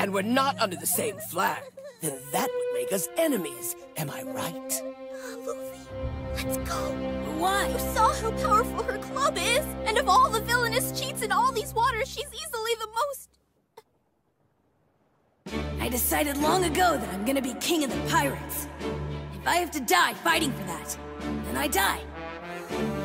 and we're not under the same flag, then that would make us enemies. Am I right? Luffy, let's go. Why? You saw how powerful her club is, and of all the villainous cheats in all these waters, she's easily the most. I decided long ago that I'm gonna be king of the pirates. If I have to die fighting for that, then I die.